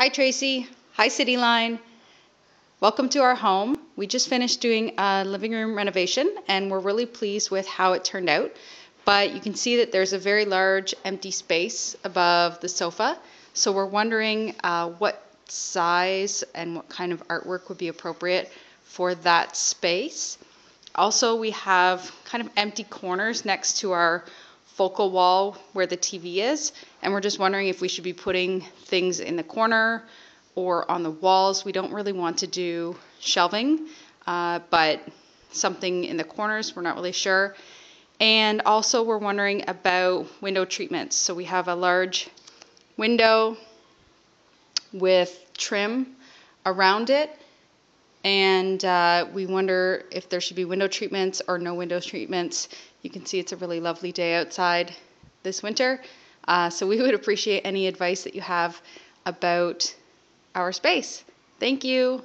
Hi Tracy. Hi Cityline. Welcome to our home. We just finished doing a living room renovation and we're really pleased with how it turned out. But you can see that there's a very large empty space above the sofa. So we're wondering uh, what size and what kind of artwork would be appropriate for that space. Also, we have kind of empty corners next to our focal wall where the TV is, and we're just wondering if we should be putting things in the corner or on the walls. We don't really want to do shelving, uh, but something in the corners, we're not really sure. And also, we're wondering about window treatments. So, we have a large window with trim around it. And uh, we wonder if there should be window treatments or no window treatments. You can see it's a really lovely day outside this winter. Uh, so we would appreciate any advice that you have about our space. Thank you.